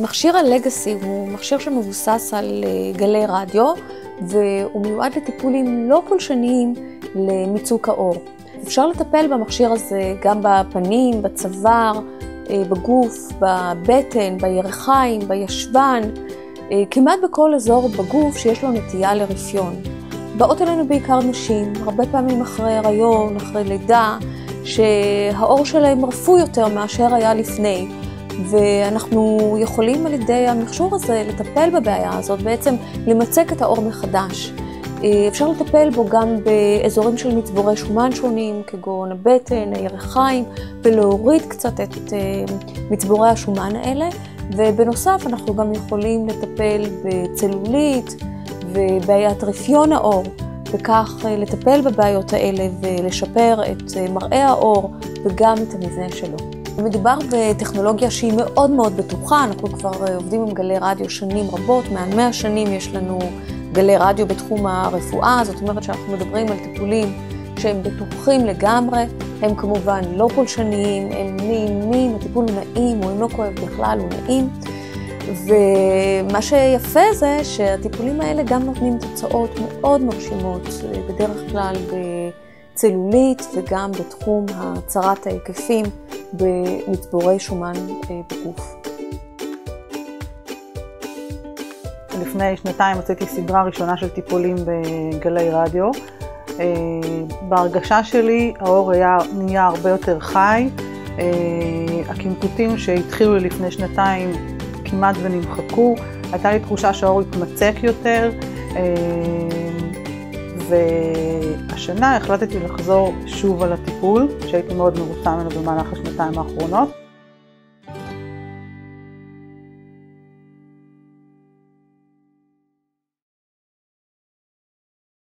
מכשיר הלגאסי הוא מכשיר שמבוסס על גלי רדיו והוא מיועד לטיפולים לא פולשניים למיצוק האור. אפשר לטפל במכשיר הזה גם בפנים, בצוואר, בגוף, בבטן, בירכיים, בישבן, כמעט בכל אזור בגוף שיש לו נטייה לרפיון. באות אלינו בעיקר נשים, הרבה פעמים אחרי הריון, אחרי לידה, שהאור שלהם רפוי יותר מאשר היה לפני. ואנחנו יכולים על ידי המכשור הזה לטפל בבעיה הזאת, בעצם למצק את האור מחדש. אפשר לטפל בו גם באזורים של מצבורי שומן שונים, כגון הבטן, הירכיים, ולהוריד קצת את מצבורי השומן האלה. ובנוסף אנחנו גם יכולים לטפל בצלולית ובעיית רפיון האור, וכך לטפל בבעיות האלה ולשפר את מראה האור וגם את המבנה שלו. מדובר בטכנולוגיה שהיא מאוד מאוד בטוחה, אנחנו כבר עובדים עם גלי רדיו שנים רבות, מעל 100 שנים יש לנו גלי רדיו בתחום הרפואה, זאת אומרת שאנחנו מדברים על טיפולים שהם בטוחים לגמרי, הם כמובן לא פולשניים, הם נעימים, הטיפול הוא נעים, הוא אינו כואב בכלל, הוא נעים. ומה שיפה זה שהטיפולים האלה גם נותנים תוצאות מאוד מרשימות, בדרך כלל בצלולית וגם בתחום הצרת ההיקפים במצבורי שומן בגוף. לפני שנתיים עשיתי סדרה ראשונה של טיפולים בגלי רדיו. בהרגשה שלי האור היה נהיה הרבה יותר חי. הקמפוטים שהתחילו לפני שנתיים כמעט ונמחקו. הייתה לי תחושה שהאור התמצק יותר. והשנה החלטתי לחזור שוב על הטיפול, שהייתי מאוד מרוצה ממנו במהלך השנתיים האחרונות.